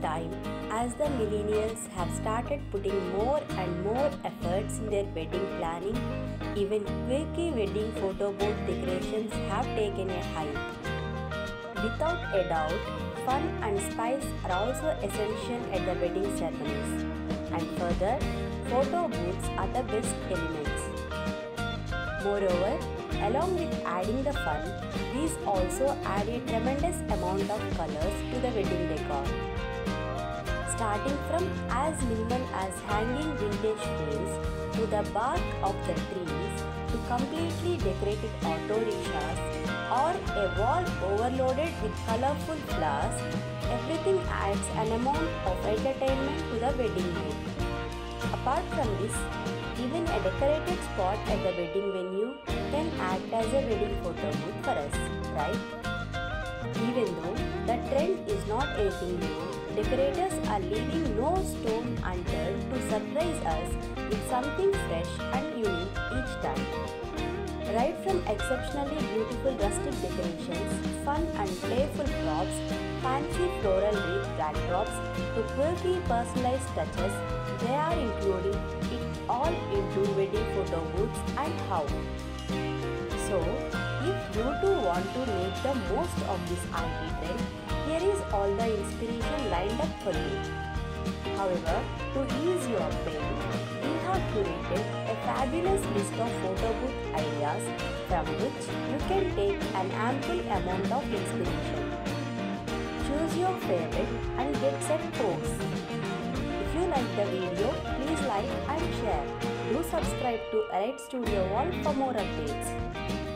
time, as the millennials have started putting more and more efforts in their wedding planning, even quirky wedding photo booth decorations have taken a height. Without a doubt, fun and spice are also essential at the wedding ceremonies. And further, photo booths are the best elements. Moreover, along with adding the fun, these also add a tremendous amount of colors to the. Starting from as minimal as hanging vintage frames to the bark of the trees to completely decorated auto rickshaws or a wall overloaded with colorful flowers, everything adds an amount of entertainment to the wedding night. Apart from this, even a decorated spot at the wedding venue can act as a wedding photo booth not anything new, decorators are leaving no stone unturned to surprise us with something fresh and unique each time. Right from exceptionally beautiful rustic decorations, fun and playful props, fancy floral wreath backdrops to quirky personalized touches, they are including it all into wedding photo booths and how. So, if you too want to make the most of this trend, here is all the inspiration lined up for you. However, to ease your pain, we have curated a fabulous list of photo booth ideas from which you can take an ample amount of inspiration. Choose your favorite and get set pose. If you like the video, please like and share. Do subscribe to Elite Studio Wall for more updates.